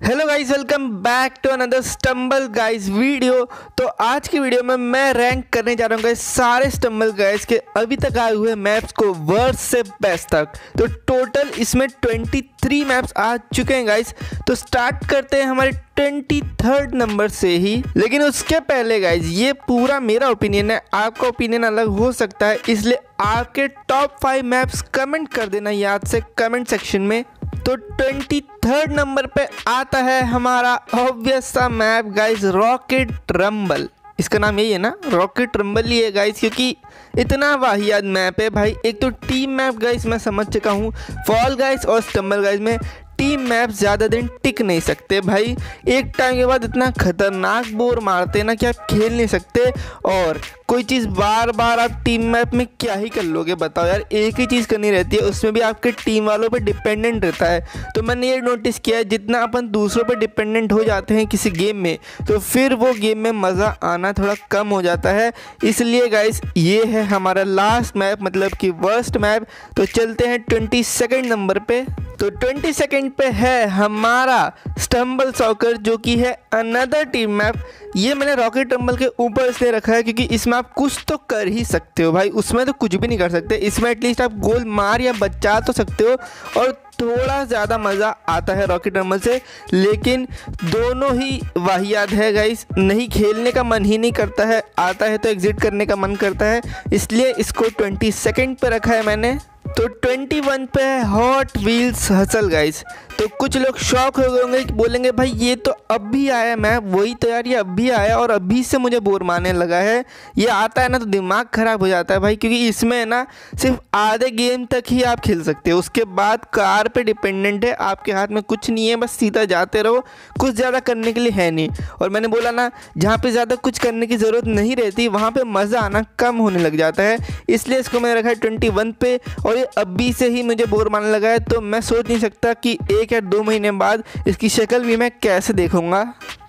Hello guys welcome back to another stumble guys video तो आज की वीडियो में मैं रैंक करने जा रहा हूँ गाइस सारे स्टम्बल गाइस के अभी तक आए हुए मैप्स को वर्स्ट से बेस्ट तक। तो टोटल इसमें 23 मैप्स आ चुके हैं गाइस तो स्टार्ट करते हैं हमारे ट्वेंटी थर्ड नंबर से ही। लेकिन उसके पहले गाइज़ ये पूरा मेरा ओपिनियन है, आपका ओपिनियन अलग हो सकता है। इसलिए आपके टॉप फाइव मैप्स कमेंट कर देना याद से कमेंट सेक्शन में। तो ट्वेंटी थर्ड नंबर पे आता है हमारा ऑब्वियस सा मैप गाइस रॉकेट रंबल इसका नाम यही है ना? रॉकेट रंबल ही है गाइस क्योंकि इतना वाहियात मैप है भाई। एक तो टीम मैप गाइस मैं समझ चुका हूँ। फॉल गाइस और स्टम्बल गाइस में टीम मैप ज़्यादा दिन टिक नहीं सकते भाई। एक टाइम के बाद इतना खतरनाक बोर मारते ना कि आप खेल नहीं सकते। और कोई चीज़ बार बार आप टीम मैप में क्या ही कर लोगे, बताओ यार। एक ही चीज़ करनी रहती है, उसमें भी आपके टीम वालों पर डिपेंडेंट रहता है। तो मैंने ये नोटिस किया है, जितना अपन दूसरों पर डिपेंडेंट हो जाते हैं किसी गेम में तो फिर वो गेम में मज़ा आना थोड़ा कम हो जाता है। इसलिए गाइस ये है हमारा लास्ट मैप मतलब कि वर्स्ट मैप तो चलते हैं ट्वेंटी सेकेंड नंबर पर तो ट्वेंटी सेकेंड पे है हमारा स्टम्बल सॉकर जो कि है अनदर टीम मैप ये मैंने रॉकेट टम्बल के ऊपर इसलिए रखा है क्योंकि इसमें आप कुछ तो कर ही सकते हो भाई। उसमें तो कुछ भी नहीं कर सकते। इसमें एटलीस्ट आप गोल मार या बचा तो सकते हो और थोड़ा ज़्यादा मज़ा आता है रॉकेट टम्बल से। लेकिन दोनों ही वाहियात है गाइस नहीं, खेलने का मन ही नहीं करता है। आता है तो एग्ज़िट करने का मन करता है। इसलिए इसको ट्वेंटी सेकेंड पर रखा है मैंने। तो 21 पे है हॉट व्हील्स हसल गाइस तो कुछ लोग शौक हो गए होंगे बोलेंगे, भाई, ये तो अब भी आया मैं, वही तो यार ये अभी आया और अभी से मुझे बोर मारने लगा है। ये आता है ना तो दिमाग ख़राब हो जाता है भाई, क्योंकि इसमें ना सिर्फ़ आधे गेम तक ही आप खेल सकते हो। उसके बाद कार पे डिपेंडेंट है, आपके हाथ में कुछ नहीं है, बस सीधा जाते रहो। कुछ ज़्यादा करने के लिए है नहीं। और मैंने बोला ना, जहाँ पर ज़्यादा कुछ करने की ज़रूरत नहीं रहती, वहाँ पर मज़ा आना कम होने लग जाता है। इसलिए इसको मैंने रखा है ट्वेंटी पे और ये अभी से ही मुझे बोर मारने लगा है तो मैं सोच नहीं सकता कि एक या दो महीने बाद इसकी शक्ल भी मैं कैसे देखूँगा?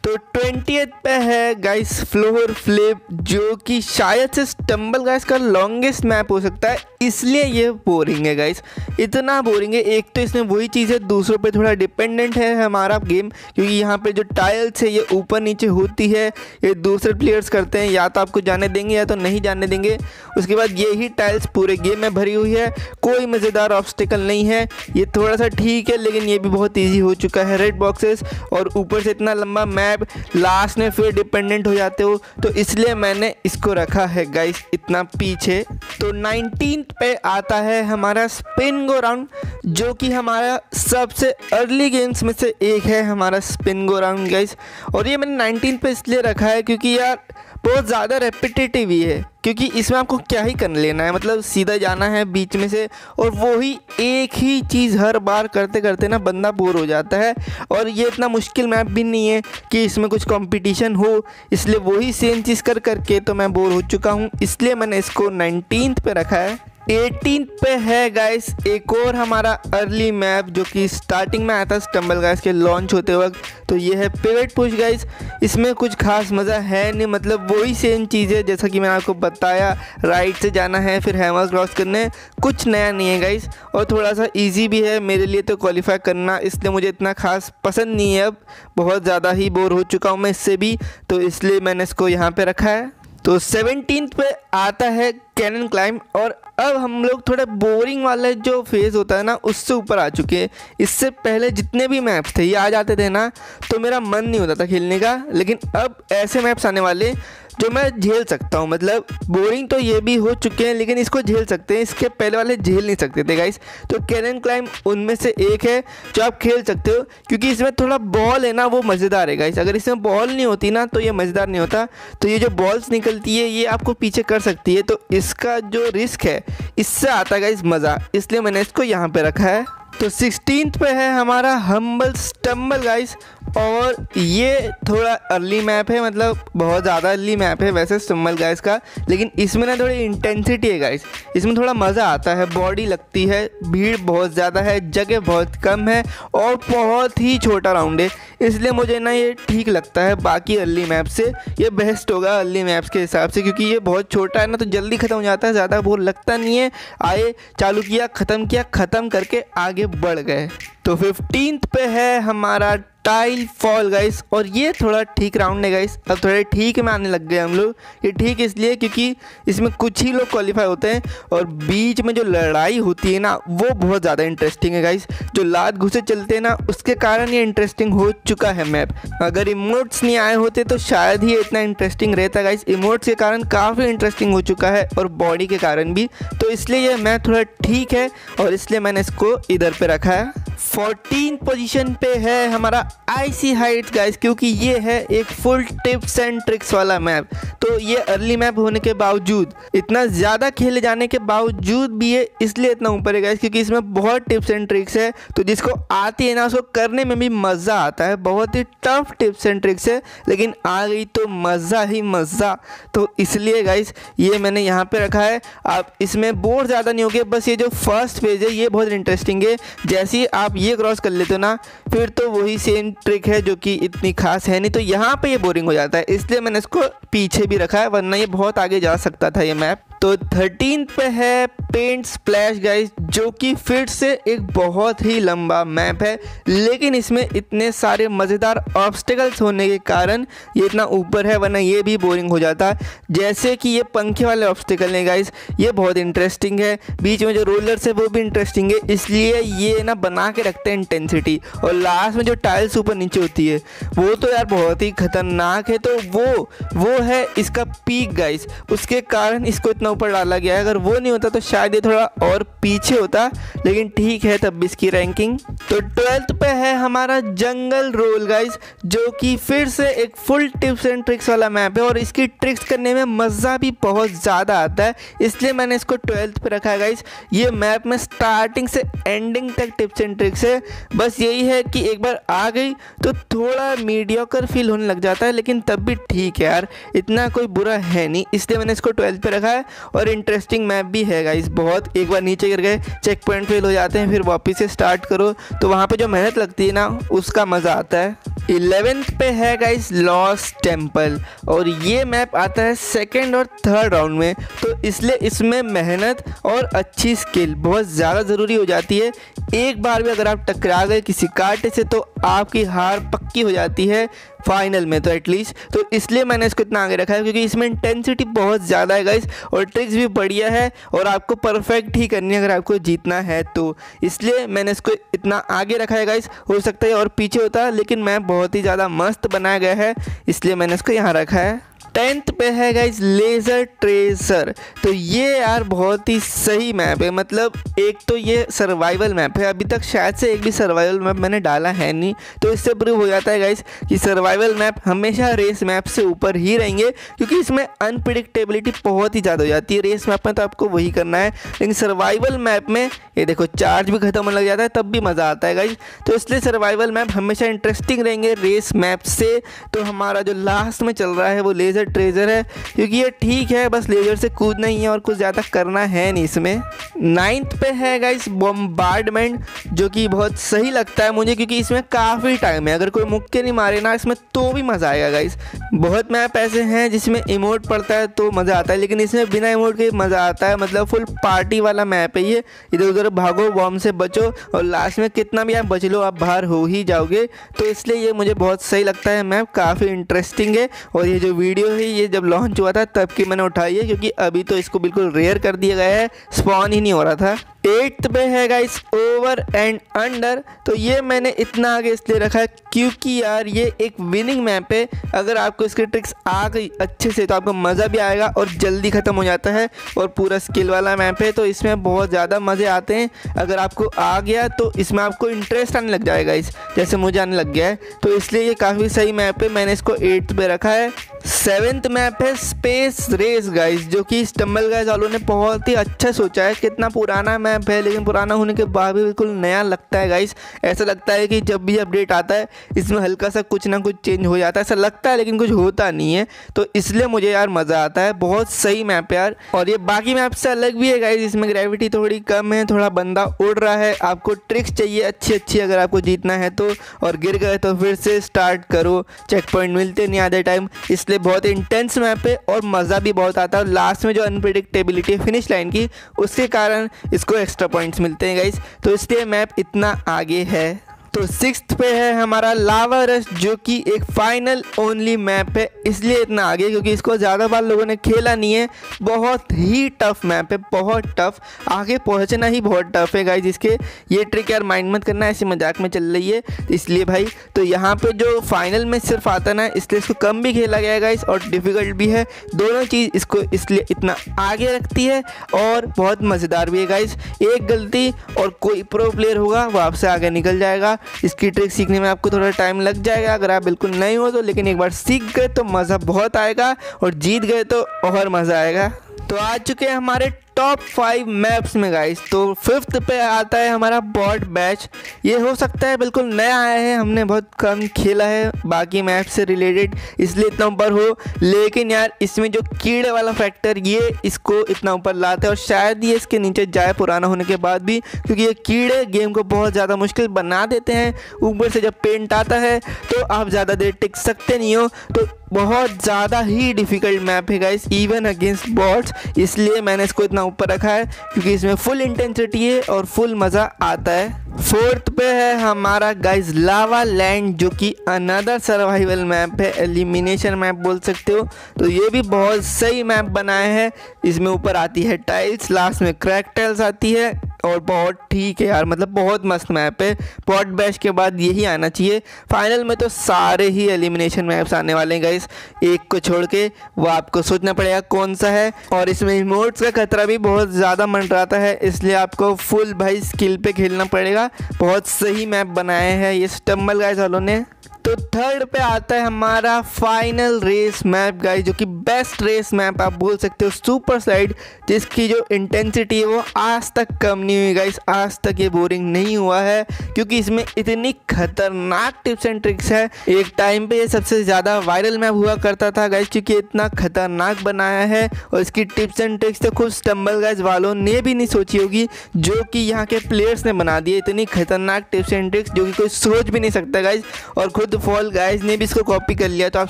तो ट्वेंटी पे है गाइस फ्लोर फ्लिप जो कि शायद से स्टम्बल गाइस का लॉन्गेस्ट मैप हो सकता है, इसलिए ये बोरिंग है गाइस इतना बोरिंग है, एक तो इसमें वही चीज़ है, दूसरों पे थोड़ा डिपेंडेंट है हमारा गेम क्योंकि यहाँ पे जो टाइल्स है, ये ऊपर नीचे होती है, ये दूसरे प्लेयर्स करते हैं, या तो आपको जाने देंगे, या तो नहीं जाने देंगे. उसके बाद ये टाइल्स पूरे गेम में भरी हुई है, कोई मज़ेदार ऑब्स्टिकल नहीं है. ये थोड़ा सा ठीक है, लेकिन ये भी बहुत ईजी हो चुका है रेड बॉक्सेस और ऊपर से इतना लंबा मैप मैप लास्ट में फिर डिपेंडेंट हो जाते हो तो इसलिए मैंने इसको रखा है गाइस इतना पीछे। तो नाइनटीन पे आता है हमारा स्पिन गो राउंड जो कि हमारा सबसे अर्ली गेम्स में से एक है हमारा स्पिन गो राउंड गाइस और ये मैंने नाइनटीन पे इसलिए रखा है, क्योंकि यार बहुत ज़्यादा रेपिटेटिव ही है, क्योंकि इसमें आपको क्या ही कर लेना है मतलब सीधा जाना है बीच में से, और वो ही एक ही चीज़ हर बार करते करते ना बंदा बोर हो जाता है, और ये इतना मुश्किल मैप भी नहीं है कि इसमें कुछ कंपटीशन हो, इसलिए वही सेम चीज़ कर करके तो मैं बोर हो चुका हूँ, इसलिए मैंने इसको नाइनटीन पे रखा है। एटीन पे है गाइस एक और हमारा अर्ली मैप जो कि स्टार्टिंग में आया था स्टम्बल गाइस के लॉन्च होते वक्त। तो ये है पेवेट पुश गाइस इसमें कुछ खास मज़ा है नहीं मतलब वही सेम चीज़ है जैसा कि मैंने आपको बताया राइट से जाना है, फिर हैमर क्रॉस करने, कुछ नया नहीं है गाइस और थोड़ा सा ईजी भी है, मेरे लिए तो क्वालिफाई करना, इसलिए मुझे इतना खास पसंद नहीं है अब, बहुत ज़्यादा ही बोर हो चुका हूँ मैं इससे भी तो इसलिए मैंने इसको यहाँ पर रखा है। तो सेवनटीन पे आता है कैनन क्लाइम और अब हम लोग थोड़ा बोरिंग वाला जो फ़ेज़ होता है ना, उससे ऊपर आ चुके हैं। इससे पहले जितने भी मैप्स थे, ये आ जाते थे ना तो मेरा मन नहीं होता था खेलने का। लेकिन अब ऐसे मैप्स आने वाले जो मैं झेल सकता हूँ मतलब बोरिंग तो ये भी हो चुके हैं, लेकिन इसको झेल सकते हैं, इसके पहले वाले झेल नहीं सकते थे गाइस तो कैनन क्लाइम उनमें से एक है, जो आप खेल सकते हो, क्योंकि इसमें थोड़ा बॉल है ना, वो मज़ेदार है गाइस अगर इसमें बॉल नहीं होती ना तो ये मज़ेदार नहीं होता। तो ये जो बॉल्स निकलती है, ये आपको पीछे कर सकती है। तो इसका जो रिस्क है, इससे आता गाइस मज़ा। इसलिए मैंने इसको यहाँ पर रखा है। तो सिक्सटीन पे है हमारा हम्बल स्टम्बल गाइस और ये थोड़ा अर्ली मैप है मतलब बहुत ज़्यादा अर्ली मैप है वैसे स्टम्बल गाइस का, लेकिन इसमें ना थोड़ी इंटेंसिटी है गाइस इसमें थोड़ा मज़ा आता है बॉडी लगती है, भीड़ बहुत ज़्यादा है, जगह बहुत कम है और बहुत ही छोटा राउंड है। इसलिए मुझे ना ये ठीक लगता है बाकी अर्ली मैप से, ये बेस्ट होगा अर्ली मैप्स के हिसाब से, क्योंकि ये बहुत छोटा है ना तो जल्दी ख़त्म हो जाता है, ज़्यादा बोर लगता नहीं है। आए, चालू किया, ख़त्म किया, ख़त्म करके आगे बढ़ गए। तो फिफ्टीन पे है हमारा टाइल फॉल गाइस और ये थोड़ा ठीक राउंड है गाइस अब थोड़े ठीक में आने लग गए हम लोग। ये ठीक इसलिए क्योंकि इसमें कुछ ही लोग क्वालिफाई होते हैं और बीच में जो लड़ाई होती है ना, वो बहुत ज़्यादा इंटरेस्टिंग है गाइस जो लात घुसे चलते हैं ना, उसके कारण ये इंटरेस्टिंग हो चुका है मैप अगर इमोट्स नहीं आए होते तो शायद ही इतना इंटरेस्टिंग रहता गाइस इमोट्स के कारण काफ़ी इंटरेस्टिंग हो चुका है और बॉडी के कारण भी। तो इसलिए ये मैप थोड़ा ठीक है और इसलिए मैंने इसको इधर पर रखा है। फोर्टीन पोजीशन पे है हमारा आईसी हाइट गाइस क्योंकि ये है एक फुल टिप्स एंड ट्रिक्स वाला मैप तो ये अर्ली मैप होने के बावजूद, इतना ज़्यादा खेले जाने के बावजूद भी ये इसलिए इतना ऊपर है गाइस क्योंकि इसमें बहुत टिप्स एंड ट्रिक्स है। तो जिसको आती है ना, उसको करने में भी मज़ा आता है। बहुत ही टफ टिप्स एंड ट्रिक्स है, लेकिन आ गई तो मज़ा ही मज़ा। तो इसलिए गाइस ये मैंने यहाँ पे रखा है। आप इसमें बोर ज़्यादा नहीं होगे, बस ये जो फ़र्स्ट पेज है, ये बहुत इंटरेस्टिंग है। जैसे ही आप ये क्रॉस कर लेते हो ना, फिर तो वही सेम ट्रिक है जो कि इतनी खास है नहीं तो यहाँ पे ये बोरिंग हो जाता है, इसलिए मैंने इसको पीछे भी रखा है, वरना ये बहुत आगे जा सकता था ये मैप तो थर्टीन पे है पेंट स्प्लैश गाइस जो कि फिर से एक बहुत ही लंबा मैप है। लेकिन इसमें इतने सारे मज़ेदार ऑब्स्टिकल्स होने के कारण ये इतना ऊपर है, वरना ये भी बोरिंग हो जाता। है जैसे कि ये पंखे वाले ऑब्स्टिकल हैं गाइस ये बहुत इंटरेस्टिंग है। बीच में जो रोलर्स है, वो भी इंटरेस्टिंग है। इसलिए ये ना बना के रखते हैं इंटेंसिटी और लास्ट में जो टाइल्स ऊपर नीचे होती है, वो तो यार बहुत ही खतरनाक है। तो वो वो है इसका पीक गाइस उसके कारण इसको इतना ऊपर डाला गया है। अगर वो नहीं होता तो शायद ये थोड़ा और पीछे होता। लेकिन ठीक है तब भी इसकी रैंकिंग तो ट्वेल्थ पे है हमारा जंगल रोल गाइस जो कि फिर से एक फुल टिप्स एंड ट्रिक्स वाला मैप है। और इसकी ट्रिक्स करने में मज़ा भी बहुत ज़्यादा आता है। इसलिए मैंने इसको ट्वेल्थ पे रखा है गाइस ये मैप में स्टार्टिंग से एंडिंग तक टिप्स एंड ट्रिक्स है। बस यही है कि एक बार आ गई तो थोड़ा मीडियोकर फील होने लग जाता है, लेकिन तब भी ठीक है यार। इतना कोई बुरा है नहीं, इसलिए मैंने इसको ट्वेल्थ पे रखा है। और इंटरेस्टिंग मैप भी है गाइस बहुत एक बार नीचे गिर गए चेक पॉइंट फेल हो जाते हैं, फिर वापस से स्टार्ट करो। तो वहाँ पे जो मेहनत लगती है ना, उसका मज़ा आता है। इलेवेंथ पे है गाइस लॉस टेंपल और ये मैप आता है सेकेंड और थर्ड राउंड में। तो इसलिए इसमें मेहनत और अच्छी स्किल बहुत ज़्यादा ज़रूरी हो जाती है। एक बार भी अगर आप टकरा गए किसी कांटे से तो आपकी हार पक्की हो जाती है। फाइनल में तो एटलीस्ट तो इसलिए मैंने इसको इतना आगे रखा है, क्योंकि इसमें इंटेंसिटी बहुत ज़्यादा है गाइस और ट्रिक्स भी बढ़िया है, और आपको परफेक्ट ही करनी है अगर आपको जीतना है तो। इसलिए मैंने इसको इतना आगे रखा है गाइस हो सकता है और पीछे होता, लेकिन मैं बहुत ही ज़्यादा मस्त बनाया गया है, इसलिए मैंने इसको यहाँ रखा है। टेंथ पे है गाइज़ लेज़र ट्रेसर तो ये यार बहुत ही सही मैप है। मतलब एक तो ये सर्वाइवल मैप है। अभी तक शायद से एक भी सर्वाइवल मैप मैंने डाला है नहीं। तो इससे प्रूव हो जाता है गाइज़ कि सर्वाइवल मैप हमेशा रेस मैप से ऊपर ही रहेंगे, क्योंकि इसमें अनप्रिडिक्टेबिलिटी बहुत ही ज़्यादा हो जाती है। रेस मैप में तो आपको वही करना है। लेकिन सर्वाइवल मैप में ये देखो चार्ज भी खत्म होने लग जाता है, तब भी मज़ा आता है गाइज़ तो इसलिए सर्वाइवल मैप हमेशा इंटरेस्टिंग रहेंगे रेस मैप से। तो हमारा जो लास्ट में चल रहा है वो लेज़र ट्रेजर है, क्योंकि ये ठीक है, बस लेजर से कूदना ही है और कुछ ज़्यादा करना है नहीं इसमें। नाइन्थ पे है गाइस बॉम्बार्डमेंट जो कि बहुत सही लगता है मुझे, क्योंकि इसमें काफ़ी टाइम है। अगर कोई मुक्के नहीं मारे ना, इसमें तो भी मज़ा आएगा गाइस बहुत मैप ऐसे हैं जिसमें इमोट पड़ता है तो मज़ा आता है, लेकिन इसमें बिना इमोट के मज़ा आता है मतलब फुल पार्टी वाला मैप है ये। इधर उधर भागो बॉम्ब से बचो, और लास्ट में कितना भी आप बच लो, आप बाहर हो ही जाओगे। तो इसलिए ये मुझे बहुत सही लगता है मैप काफ़ी इंटरेस्टिंग है, और ये जो वीडियो है ये जब लॉन्च हुआ था, तब की मैंने उठाई है, क्योंकि अभी तो इसको बिल्कुल रेयर कर दिया गया है स्पॉन ही नहीं हो रहा था। एट्थ पे है गाइस ओवर एंड अंडर तो ये मैंने इतना आगे इसलिए रखा है, क्योंकि यार ये एक विनिंग मैप है। अगर आपको इसकी ट्रिक्स आ गई अच्छे से तो आपको मज़ा भी आएगा और जल्दी ख़त्म हो जाता है, और पूरा स्किल वाला मैप है तो इसमें बहुत ज़्यादा मज़े आते हैं। अगर आपको आ गया तो इसमें आपको इंटरेस्ट आने लग जाएगा इस जैसे मुझे आने लग गया है। तो इसलिए ये काफ़ी सही मैप है, मैंने इसको एट्थ पे रखा है। सेवेंथ मैप है स्पेस रेस गाइस जो कि स्टम्बल गाइस वालों ने बहुत ही अच्छा सोचा है कितना पुराना मैप है, लेकिन पुराना होने के बाद भी बिल्कुल नया लगता है गाइस ऐसा लगता है कि जब भी अपडेट आता है, इसमें हल्का सा कुछ ना कुछ चेंज हो जाता है. ऐसा लगता है, लेकिन कुछ होता नहीं है. तो इसलिए मुझे यार मज़ा आता है. बहुत सही मैप यार. और ये बाकी मैप से अलग भी है गाइज़ इसमें ग्रेविटी थोड़ी कम है, थोड़ा बंदा उड़ रहा है. आपको ट्रिक्स चाहिए अच्छी अच्छी अगर आपको जीतना है तो और गिर गए तो फिर से स्टार्ट करो. चेक पॉइंट मिलते नहीं आधे टाइम इस इसलिए बहुत इंटेंस मैप है और मज़ा भी बहुत आता है। और लास्ट में जो अनप्रिडिक्टेबिलिटी है फिनिश लाइन की, उसके कारण इसको एक्स्ट्रा पॉइंट्स मिलते हैं गाइज़ तो इसलिए मैप इतना आगे है। तो सिक्स पे है हमारा लावा रश जो कि एक फाइनल ओनली मैप है। इसलिए इतना आगे, क्योंकि इसको ज़्यादा बार लोगों ने खेला नहीं है। बहुत ही टफ मैप है, बहुत टफ आगे पहुँचना ही बहुत टफ है गाइज़ इसके ये ट्रिक यार माइंड मत करना, ऐसे मज़ाक में चल रही है। इसलिए भाई तो यहाँ पे जो फाइनल में सिर्फ़ आता ना, इसलिए इसको कम भी खेला गया गाइज़ और डिफ़िकल्ट भी है। दोनों चीज़ इसको इसलिए इतना आगे रखती है, और बहुत मज़ेदार भी है गाइज़ एक गलती और कोई प्रो प्लेयर होगा, वो आपसे आगे निकल जाएगा। इसकी ट्रिक सीखने में आपको थोड़ा टाइम लग जाएगा। अगर आप बिल्कुल नहीं हो तो लेकिन एक बार सीख गए तो मज़ा बहुत आएगा और जीत गए तो और मज़ा आएगा। तो आ चुके हैं हमारे टॉप फाइव मैप्स में गाइस तो फिफ्थ पे आता है हमारा बॉट बैच ये हो सकता है बिल्कुल नया आया है, हमने बहुत कम खेला है बाकी मैप से रिलेटेड इसलिए इतना ऊपर हो. लेकिन यार, इसमें जो कीड़े वाला फैक्टर ये इसको इतना ऊपर लाते हैं और शायद ये इसके नीचे जाए पुराना होने के बाद भी, क्योंकि ये कीड़े गेम को बहुत ज़्यादा मुश्किल बना देते हैं. ऊपर से जब पेंट आता है तो आप ज़्यादा देर टिक सकते नहीं हो. तो बहुत ज़्यादा ही डिफ़िकल्ट मैप है गाइस इवन अगेंस्ट बॉट्स इसलिए मैंने इसको इतना ऊपर रखा है, क्योंकि इसमें फुल इंटेंसिटी है और फुल मज़ा आता है। फोर्थ पे है हमारा गाइस लावा लैंड जो कि अनदर सर्वाइवल मैप है एलिमिनेशन मैप बोल सकते हो। तो ये भी बहुत सही मैप बनाया है। इसमें ऊपर आती है टाइल्स लास्ट में क्रैक टाइल्स आती है। और बहुत ठीक है यार मतलब बहुत मस्त मैप है। पॉट बैश के बाद यही आना चाहिए। फाइनल में तो सारे ही एलिमिनेशन मैप्स आने वाले हैं गाइस एक को छोड़ के वो आपको सोचना पड़ेगा कौन सा है। और इसमें इमोट्स का खतरा भी बहुत ज़्यादा मंडराता है, इसलिए आपको फुल भाई स्किल पे खेलना पड़ेगा। बहुत सही मैप बनाए हैं ये स्टम्बल गाइस वालों ने। तो थर्ड पे आता है हमारा फाइनल रेस मैप गाइस जो कि बेस्ट रेस मैप आप बोल सकते हो सुपर स्लाइड जिसकी जो इंटेंसिटी है वो आज तक कम नहीं हुई गाइस आज तक ये बोरिंग नहीं हुआ है, क्योंकि इसमें इतनी खतरनाक टिप्स एंड ट्रिक्स है। एक टाइम पे ये सबसे ज़्यादा वायरल मैप हुआ करता था गाइस क्योंकि इतना खतरनाक बनाया है, और इसकी टिप्स एंड ट्रिक्स तो खुद स्टम्बल गाइस वालों ने भी नहीं सोची होगी, जो कि यहाँ के प्लेयर्स ने बना दिए। इतनी खतरनाक टिप्स एंड ट्रिक्स जो कि कोई सोच भी नहीं सकता गाइज़ और खुद फॉल गाइज़ ने भी इसको कॉपी कर लिया तो आप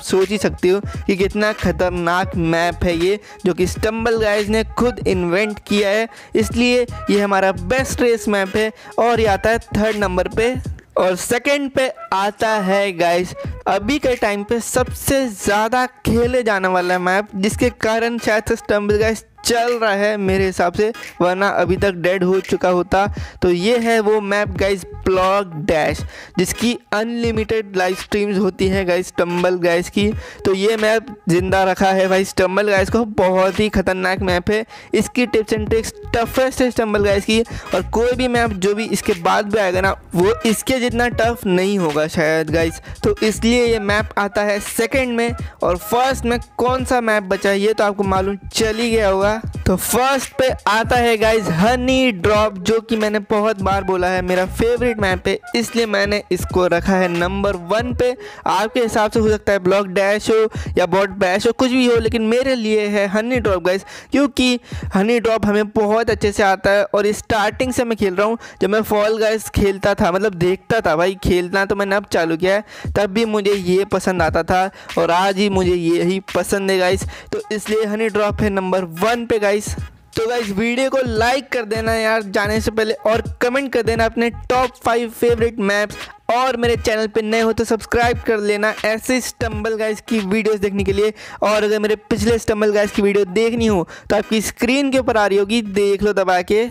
सोच ही सकते हो कि कितना खतरनाक मैप है ये, जो कि स्टम्बल गाइज़ ने खुद इन्वेंट किया है। इसलिए ये हमारा बेस्ट रेस मैप है, और ये आता है थर्ड नंबर पे, और सेकंड पे आता है गाइस अभी के टाइम पे सबसे ज़्यादा खेले जाने वाला मैप जिसके कारण शायद स्टम्बल गाइस चल रहा है मेरे हिसाब से, वरना अभी तक डेड हो चुका होता। तो ये है वो मैप गाइस ब्लॉग डैश जिसकी अनलिमिटेड लाइव स्ट्रीम्स होती हैं गाइस स्टम्बल गाइस की। तो ये मैप ज़िंदा रखा है भाई स्टम्बल गाइस को। बहुत ही खतरनाक मैप है। इसकी टिप्स एंड ट्रिक्स टफेस्ट है स्टम्बल गाइस की। और कोई भी मैप जो भी इसके बाद भी आएगा ना, वो इसके जितना टफ नहीं होगा शायद गाइस तो इसलिए ये मैप आता है सेकेंड में। और फ़र्स्ट में कौन सा मैप बचा, ये तो आपको मालूम चल ही गया होगा। Bye. तो फ़र्स्ट पे आता है गाइज़ हनी ड्रॉप जो कि मैंने बहुत बार बोला है मेरा फेवरेट मैप है इसलिए मैंने इसको रखा है नंबर वन पे। आपके हिसाब से हो सकता है ब्लॉक डैश हो या बॉट बैश हो, कुछ भी हो, लेकिन मेरे लिए है हनी ड्रॉप गाइज़ क्योंकि हनी ड्रॉप हमें बहुत अच्छे से आता है और स्टार्टिंग से मैं खेल रहा हूँ। जब मैं फॉल गाइज़ खेलता था मतलब देखता था भाई, खेलना तो मैंने अब चालू किया है, तब भी मुझे ये पसंद आता था और आज ही मुझे यही पसंद है गाइज़ तो इसलिए हनी ड्रॉप है नंबर वन पे गाइस तो गाइस वीडियो को लाइक कर देना यार, जाने से पहले और कमेंट कर देना अपने टॉप फाइव फेवरेट मैप्स और मेरे चैनल पे नए हो तो सब्सक्राइब कर लेना ऐसे स्टम्बल गाइस की वीडियोस देखने के लिए। और अगर मेरे पिछले स्टम्बल गाइस की वीडियो देखनी हो तो आपकी स्क्रीन के ऊपर आ रही होगी, देख लो दबा के।